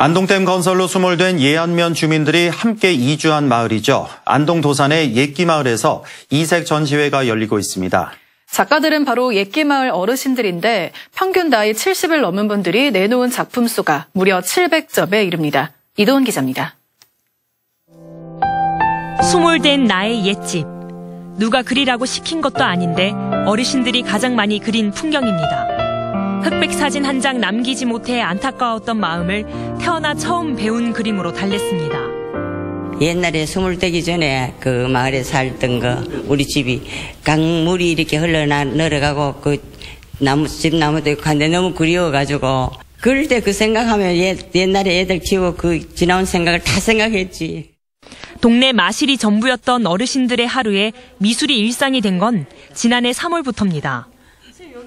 안동댐 건설로 수몰된 예안면 주민들이 함께 이주한 마을이죠. 안동 도산의 옛기마을에서 이색 전시회가 열리고 있습니다. 작가들은 바로 옛기마을 어르신들인데 평균 나이 70을 넘은 분들이 내놓은 작품 수가 무려 700점에 이릅니다. 이도훈 기자입니다. 수몰된 나의 옛집. 누가 그리라고 시킨 것도 아닌데 어르신들이 가장 많이 그린 풍경입니다. 흑백 사진 한 장 남기지 못해 안타까웠던 마음을 태어나 처음 배운 그림으로 달랬습니다. 옛날에 스물 되기 전에 그 마을에 살던 거 우리 집이 강물이 이렇게 흘러나 내려가고 그 나무 집 나무도 있고 한데 너무 그리워가지고 그럴 때 그 생각하면 옛, 옛날에 애들 키워 그 지나온 생각을 다 생각했지. 동네 마실이 전부였던 어르신들의 하루에 미술이 일상이 된 건 지난해 3월부터입니다.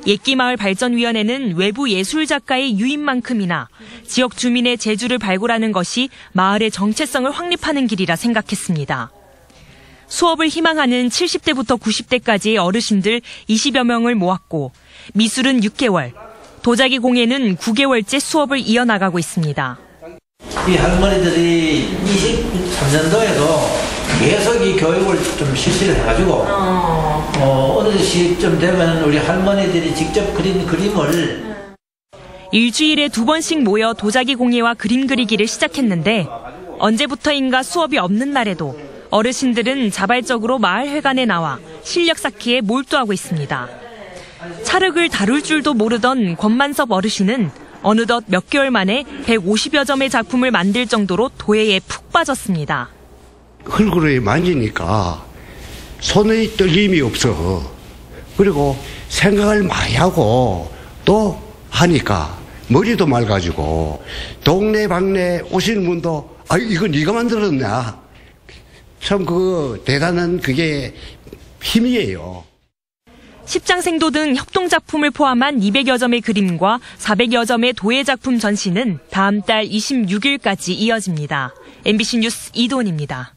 옛기마을 발전위원회는 외부 예술 작가의 유인만큼이나 지역 주민의 재주를 발굴하는 것이 마을의 정체성을 확립하는 길이라 생각했습니다. 수업을 희망하는 70대부터 90대까지의 어르신들 20여 명을 모았고 미술은 6개월, 도자기 공예는 9개월째 수업을 이어나가고 있습니다. 이 할머니들이 23년도에도 계속 이 교육을 좀 실시를 해가지고 어. 어, 어느 시점 되면 우리 할머니들이 직접 그린 그림을 일주일에 두 번씩 모여 도자기 공예와 그림 그리기를 시작했는데 언제부터인가 수업이 없는 날에도 어르신들은 자발적으로 마을회관에 나와 실력 쌓기에 몰두하고 있습니다. 찰흙을 다룰 줄도 모르던 권만섭 어르신은 어느덧 몇 개월 만에 150여 점의 작품을 만들 정도로 도예에 푹 빠졌습니다. 흙으로 만지니까 손의 떨림이 없어. 그리고 생각을 많이 하고 또 하니까 머리도 맑아지고 동네 방네 오시는 분도 아 이거 네가 만들었냐. 참 그 대단한 그게 힘이에요. 십장생도 등 협동작품을 포함한 200여 점의 그림과 400여 점의 도예작품 전시는 다음 달 26일까지 이어집니다. MBC 뉴스 이도원입니다.